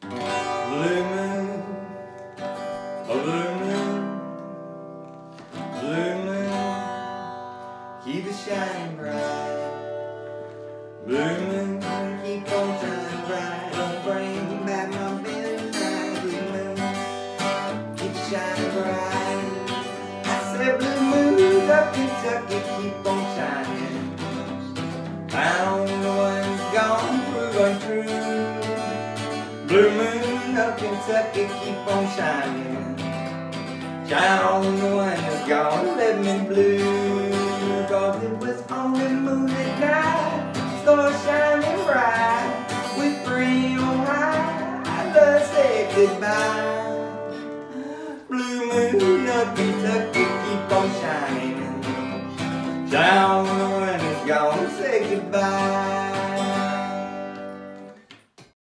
Blue moon, a blue moon, blue moon, keep shining bright. Blue moon, keep on shining bright. Don't bring back my midnight. Blue moon, keep shining bright. I said blue moon Kentucky, Blue moon of Kentucky, keep on shining. Shine on the one that's gone, let me blue. Cause it was only moon at night, stars shining bright. With three on high, I love say goodbye. Blue moon of Kentucky, keep on shining. Shine on the one that's gone, say goodbye.